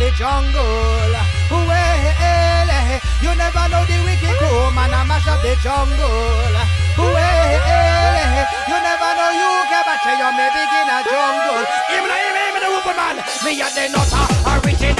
the jungle. Well, you never know the wicked come and I mash up the jungle. Well, you never know you can but you may begin a jungle. Even even even the woman man, me a the nutter, original,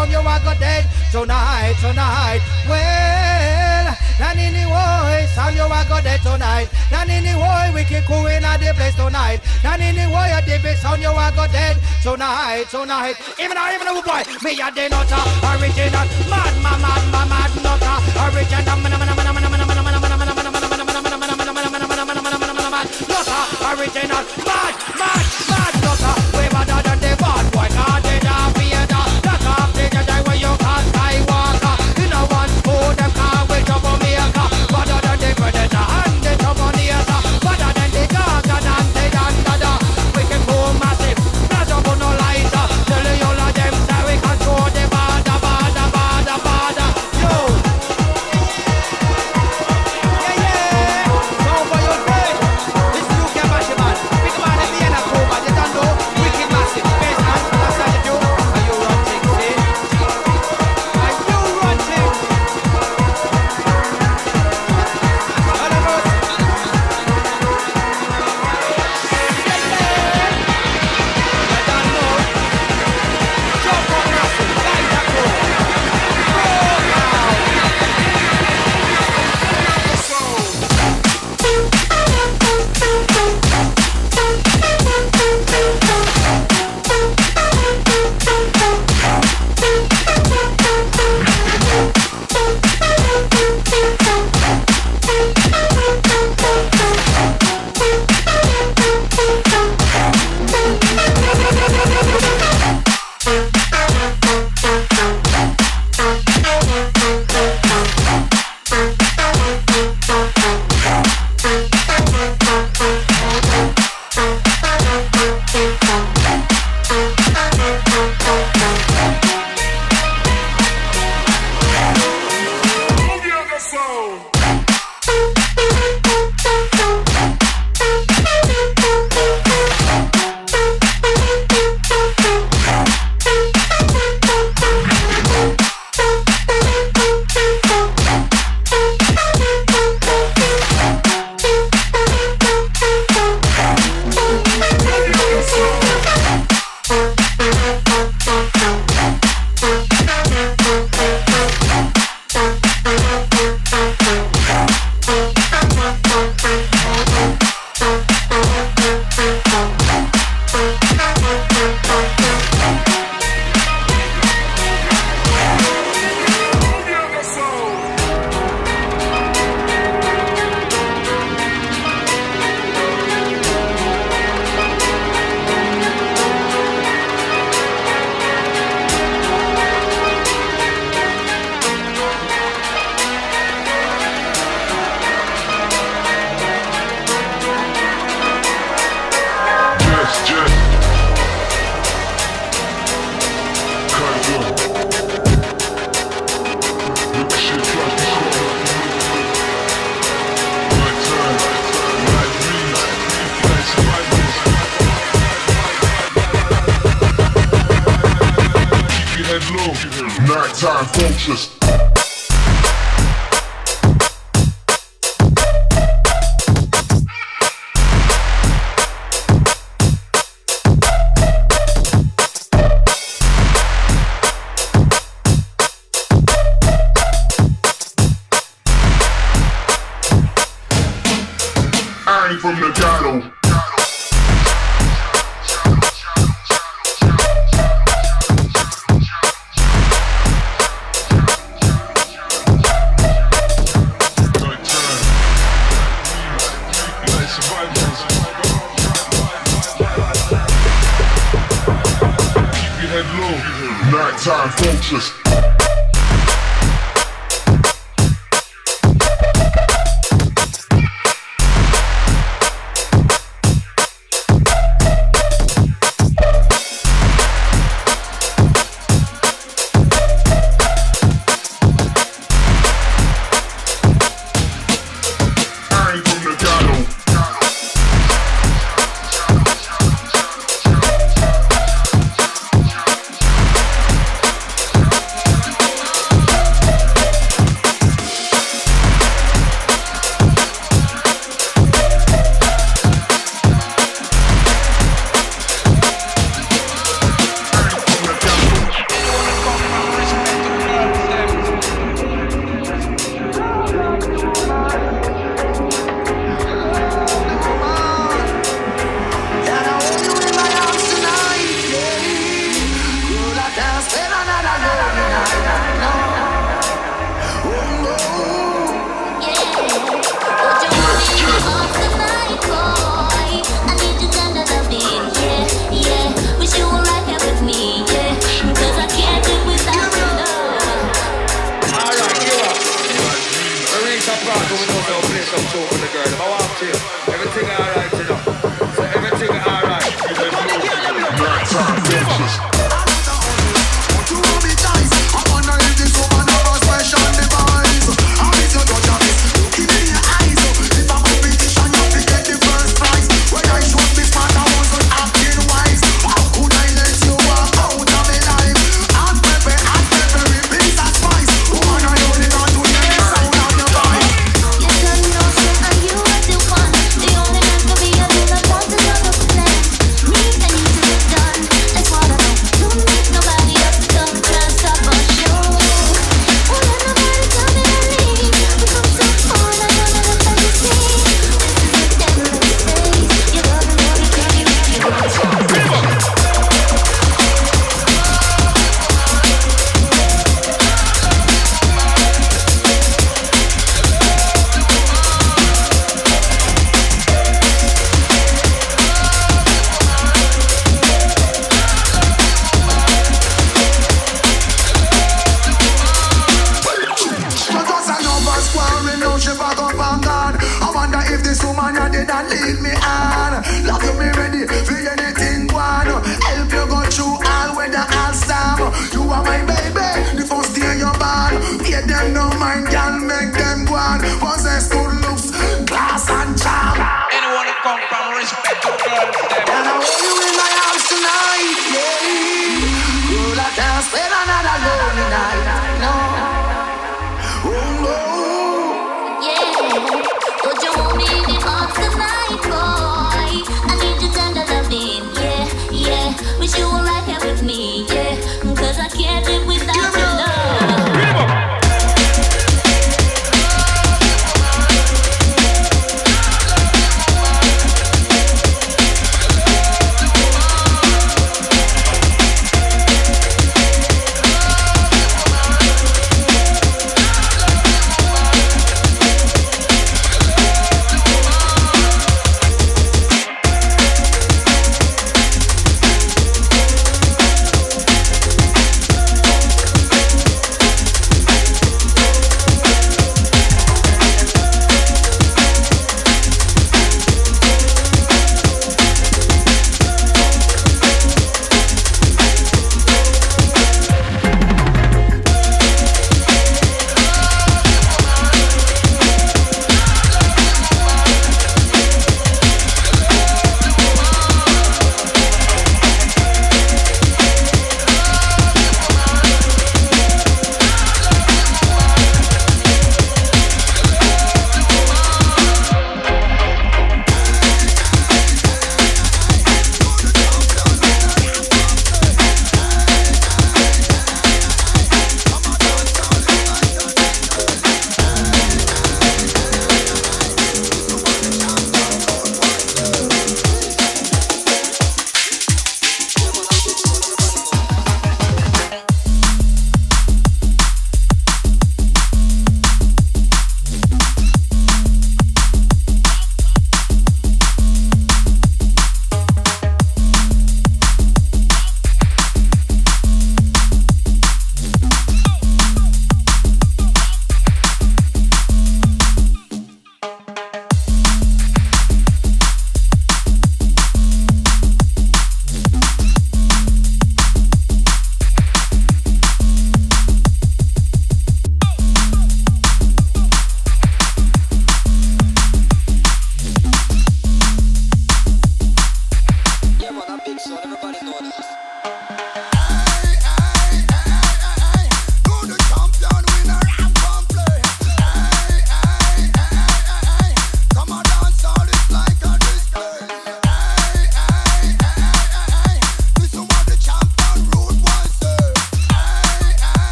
the son you are got dead tonight, tonight. Well, Nanini woy, son you are got dead tonight. Nanini woy, wicked queen at the place tonight. Nanini woy, the big son you are got dead tonight, tonight. Even a, even a boy, me a the nutter, original, mad, mad, mad, mad, mad nutter, original, man, man, man, man, man, man, man, man, man, man, man, man, Original, mad, mad,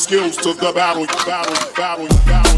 skills to the battle, battle, battle, battle.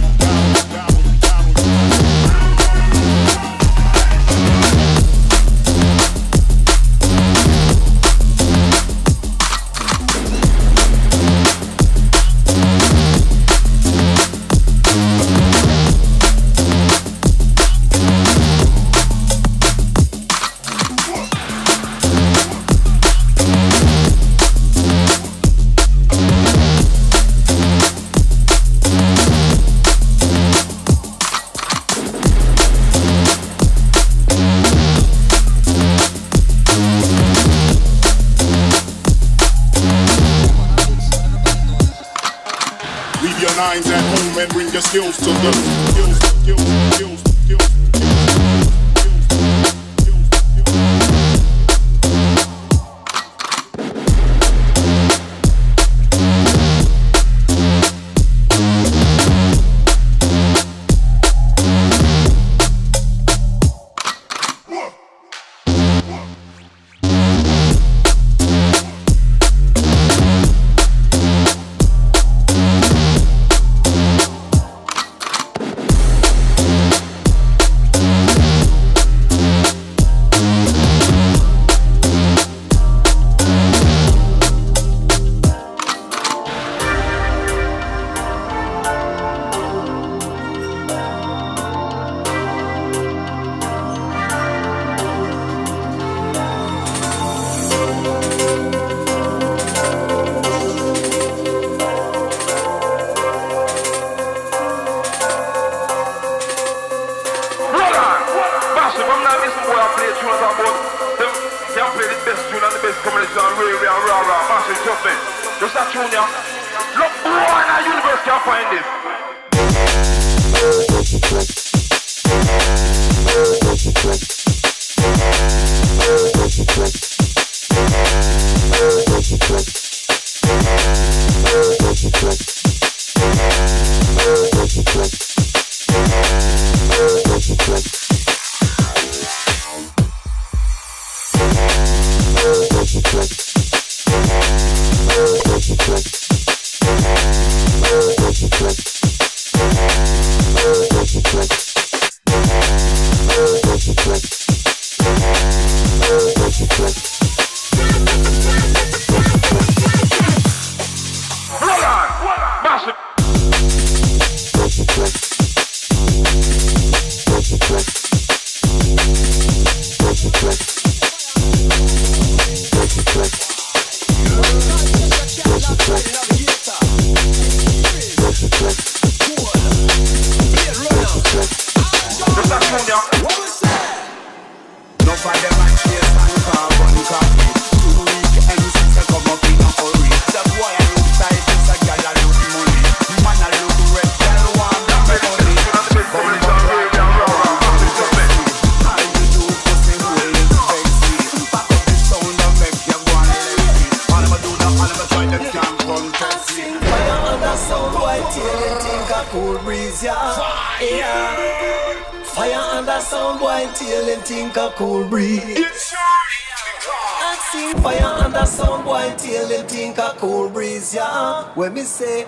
When me say,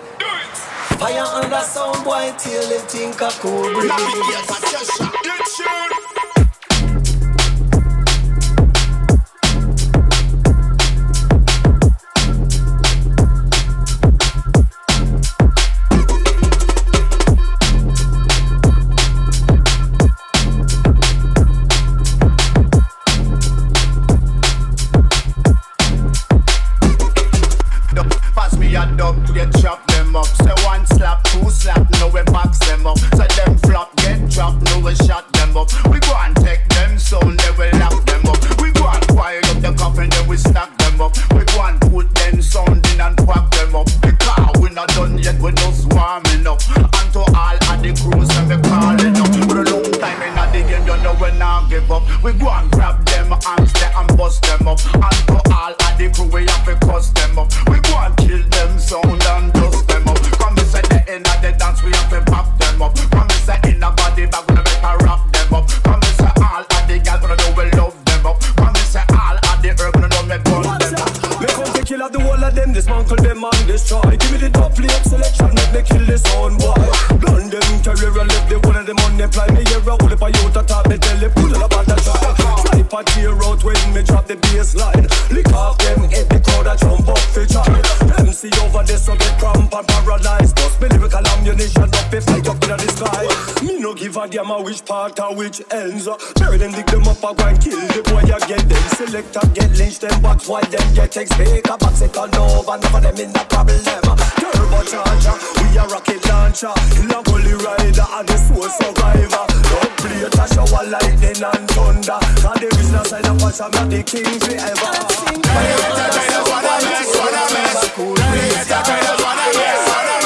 fire under some boy till they think I cool breeze. Give a which part or which ends. Bury them, dig them up, I go and kill the boy again. Them select and get lynched, them box while them get X speaker box it on over. None of them in the problem. Turbo charger, we a rocket launcher. Killer bully rider and the soul survivor. Don't play a shower lightning and thunder. Cause there is no sign of us, I'm not the king forever. Entertainers wanna mess, wanna mess. Entertainers wanna mess, wanna mess.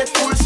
Lifting and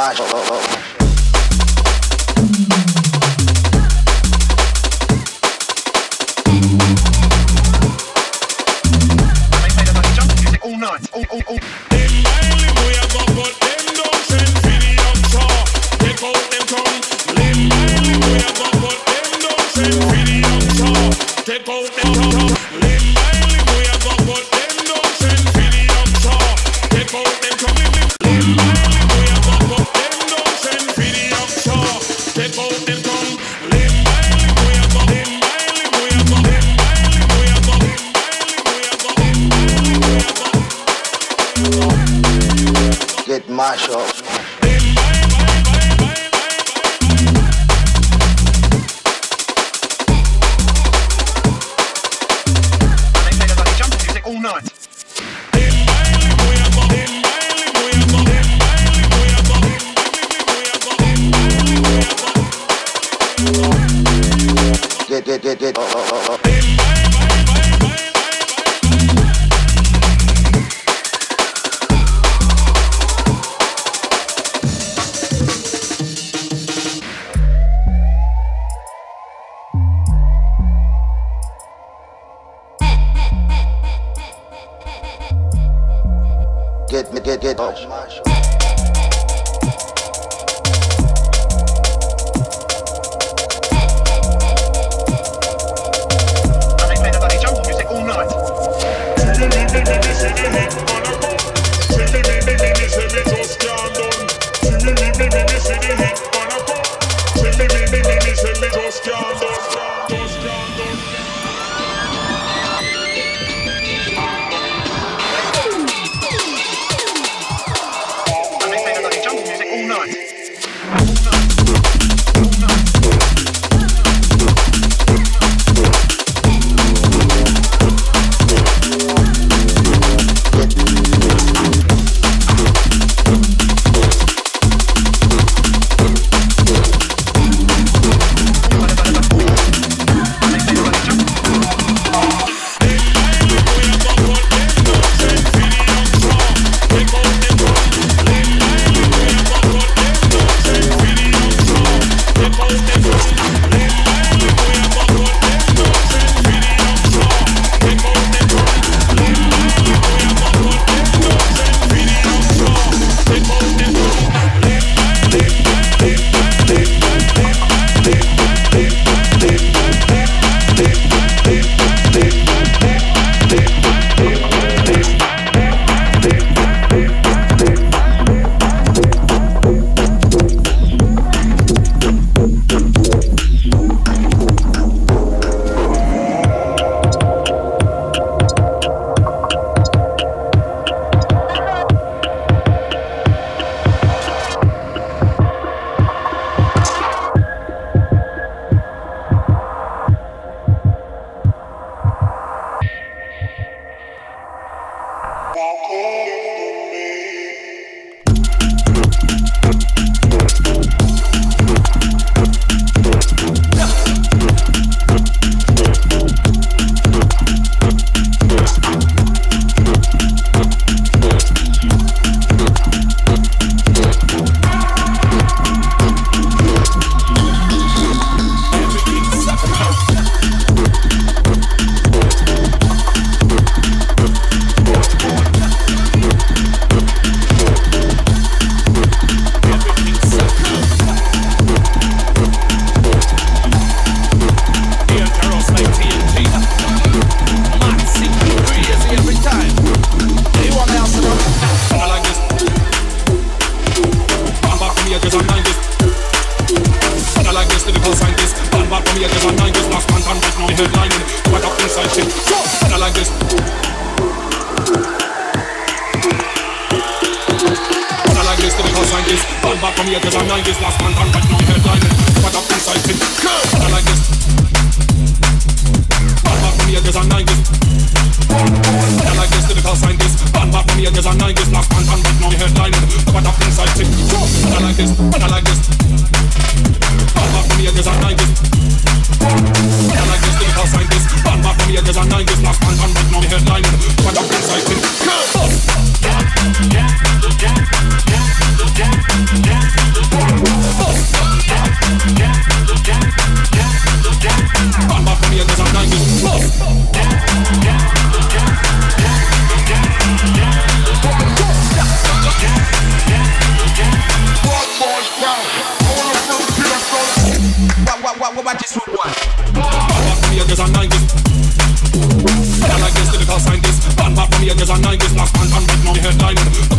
Get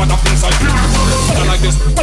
But up inside. I I like this.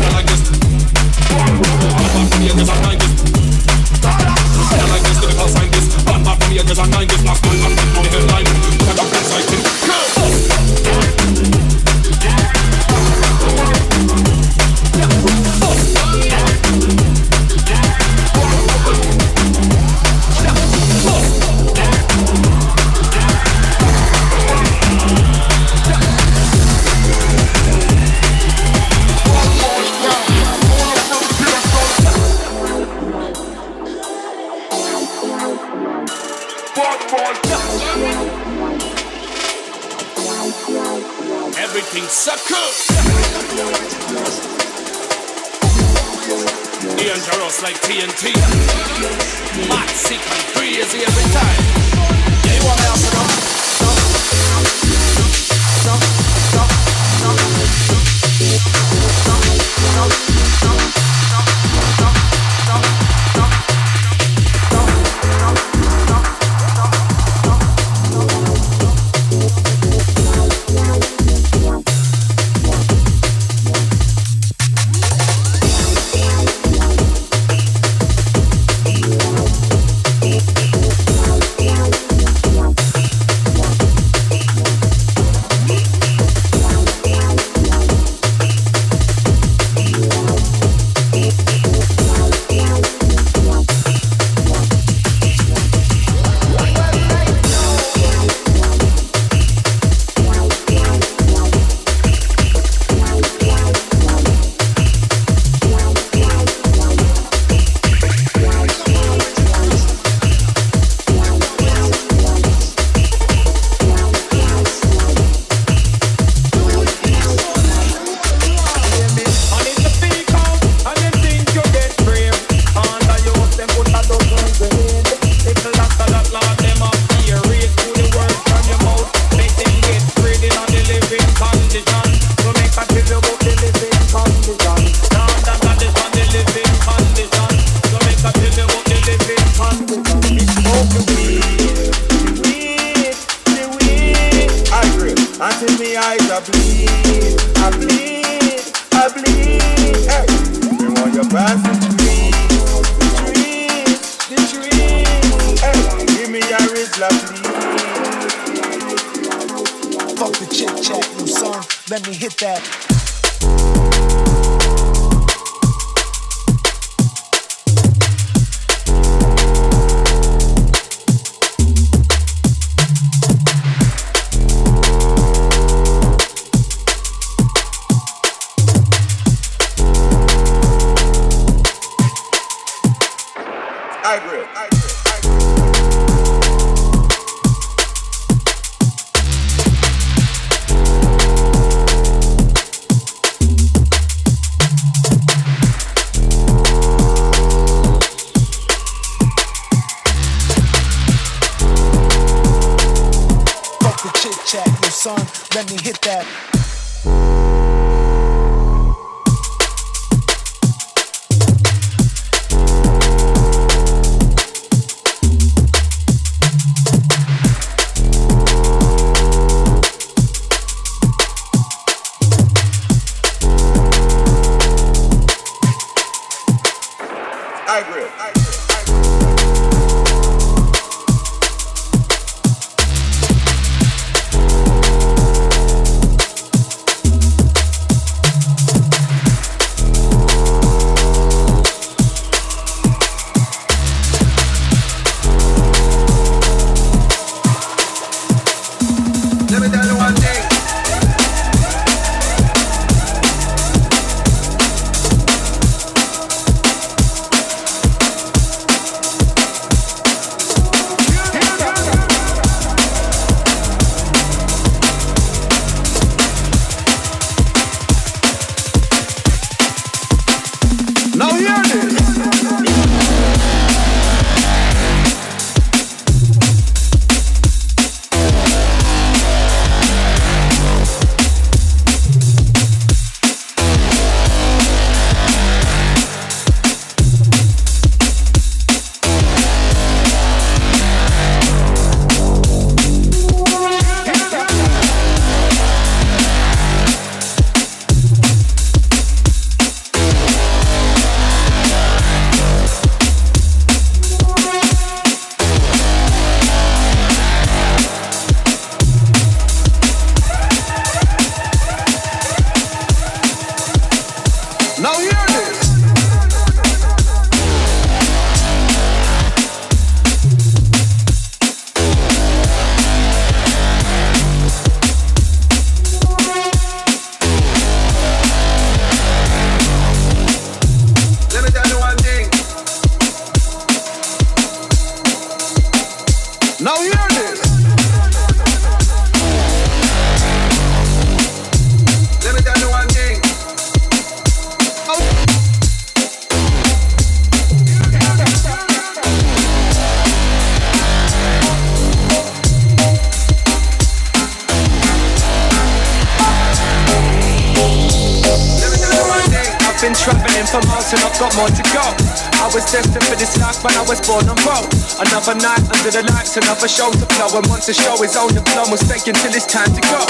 For when I was born on road. Another night under the lights, another show to blow. And once the show is on, the flow will stay until it's time to go.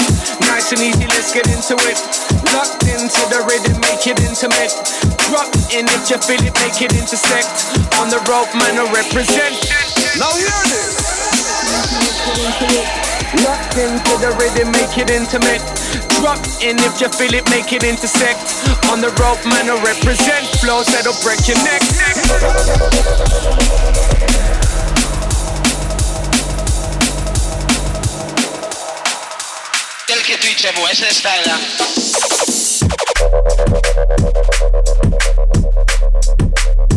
Nice and easy, let's get into it. Locked into the rhythm, make it intimate. Drop in if you feel it, make it intersect. On the rope, man, I represent. Now hear this. Locked into the rhythm, make it intimate. Drop in if you feel it, make it intersect. On the rope, man, I represent. Flows that'll break your neck. Tel que Twitch, ese está là. I've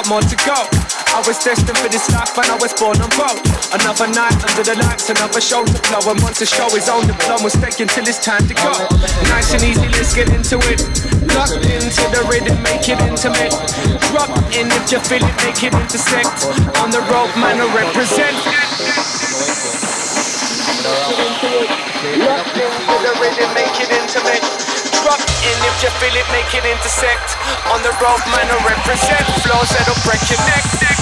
got more to go. I was destined for this life when I was born on road. Another night under the lights, another show to blow. And once the show is on, the flow will stay until it's time to go. Nice and easy, let's get into it. Locked into the rhythm, make it intimate. Drop in if you feel it, make it intersect. On the road, man, I represent. Locked into the rhythm, make it intimate. Drop in if you feel it, make it intersect. On the road, man, I represent. Flows that'll break your neck. Big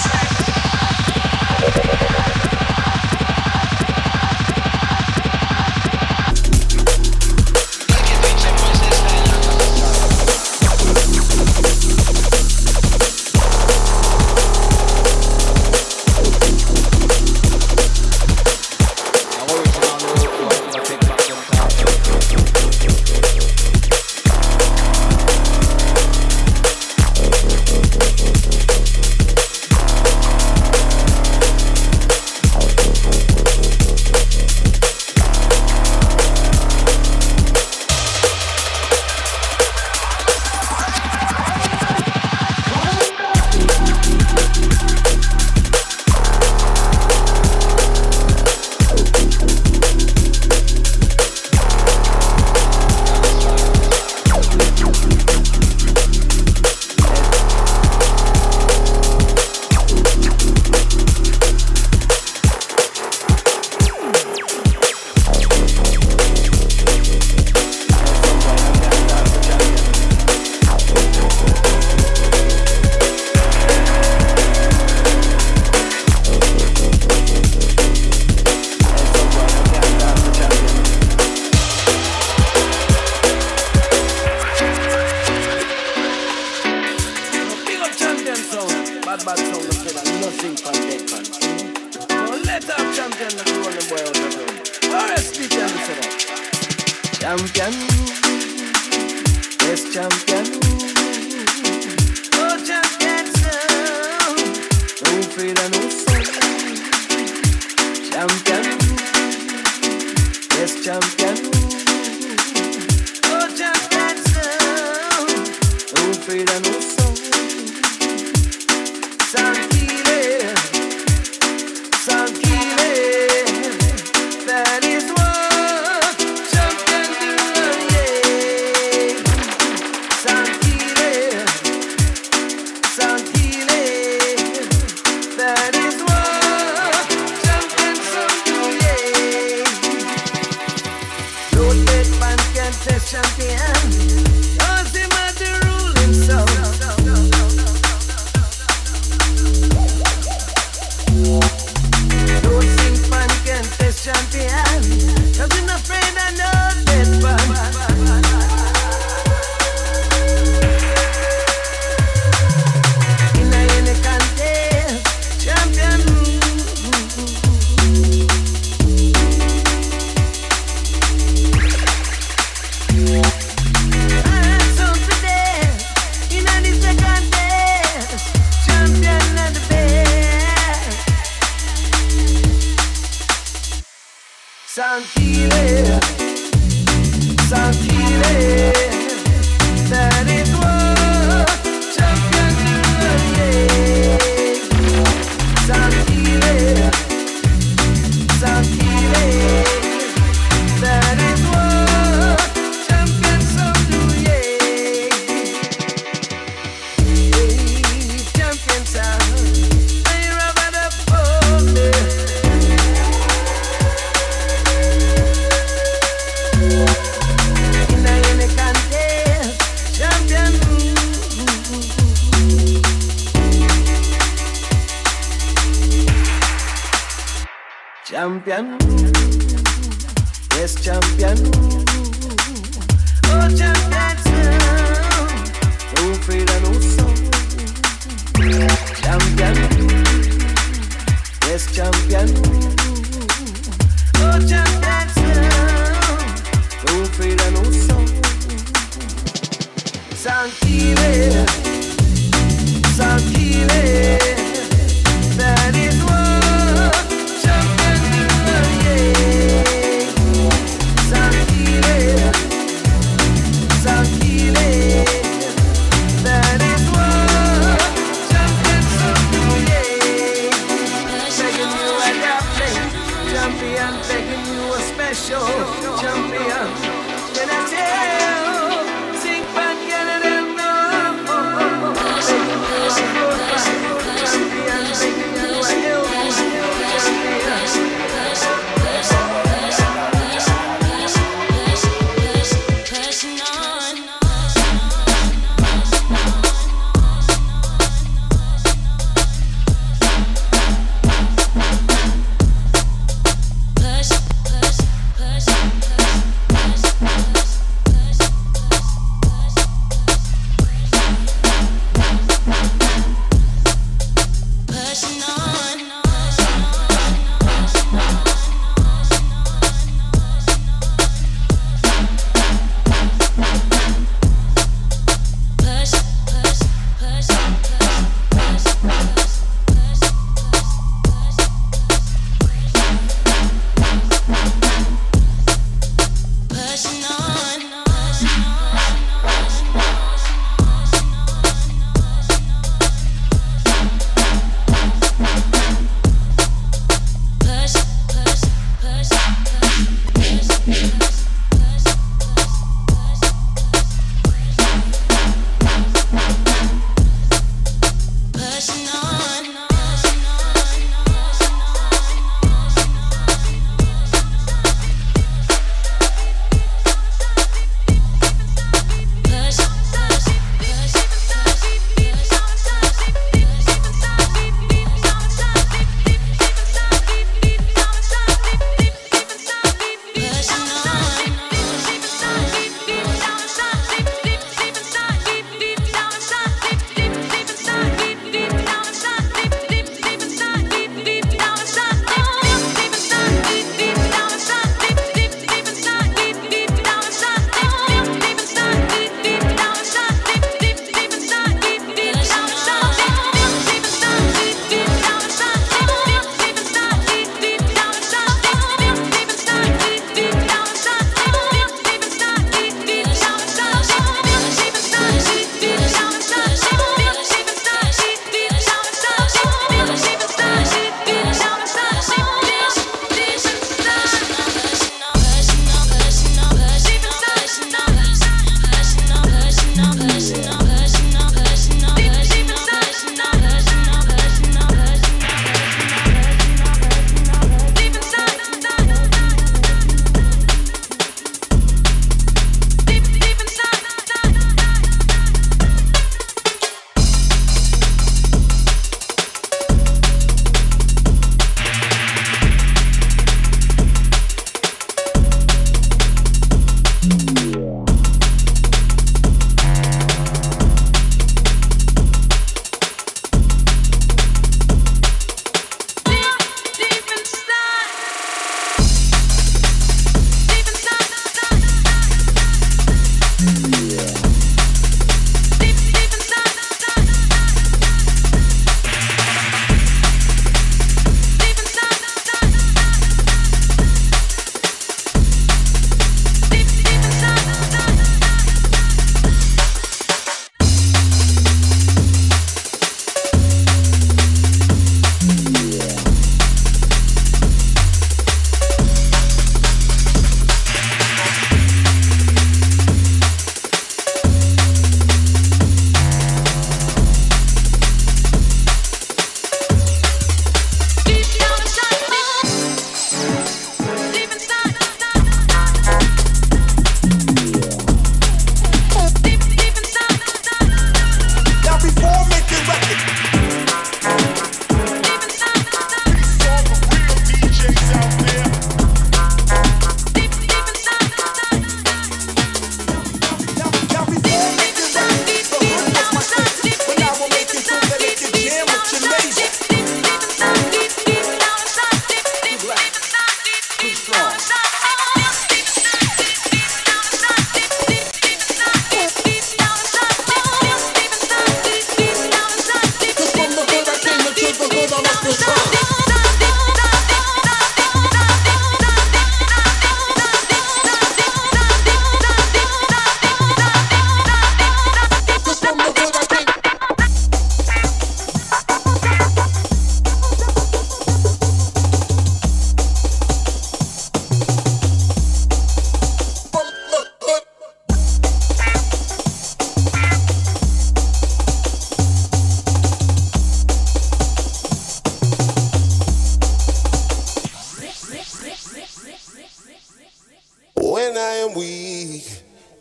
Sankire.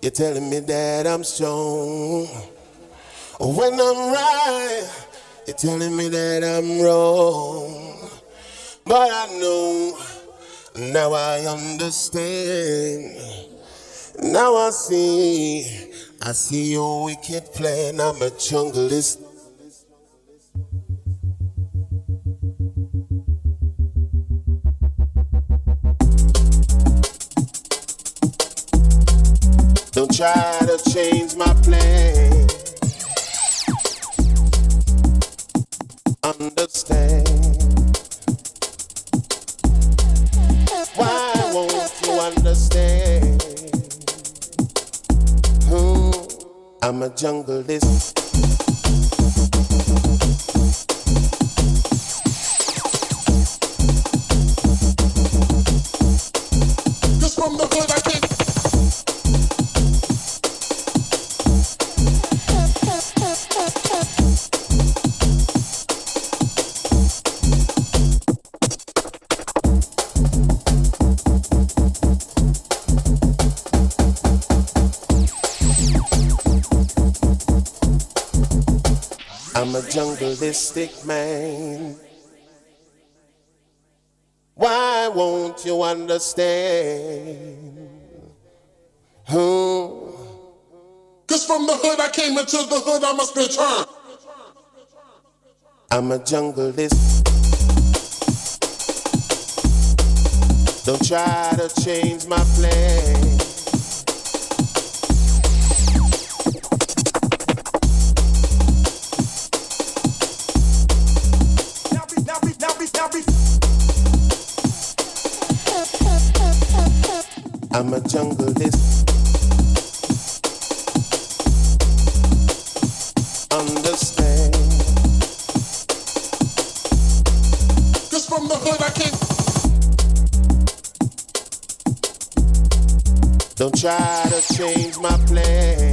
You're telling me that I'm strong. When I'm right, you're telling me that I'm wrong. But I know, now I understand. Now I see, I see your wicked plan. I'm a junglist. Try to change my plan. Understand. Why won't you understand? Hmm, I'm a junglist. Man. Why won't you understand? Hmm. Cause from the hood I came into the hood I must return. I'm a junglist. Don't try to change my plan. I'm a junglist. Understand. Cause from the hood I came. Don't try to change my plan.